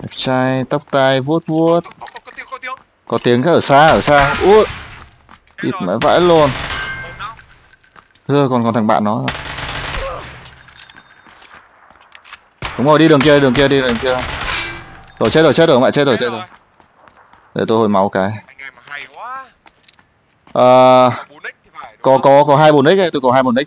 đẹp trai tóc tai vuốt vuốt. Có, có, có tiếng có tiếng. Có tiếng ở xa ở xa. Ui. Ít mãi vãi luôn. Thưa còn còn thằng bạn nó rồi. đúng rồi đi đường kia đường kia đi đường kia. Rồi chết rồi chết rồi mẹ chết rồi chết rồi. để tôi hồi máu cái. À, Có có có hai bốn x ấy tôi có hai bốn x.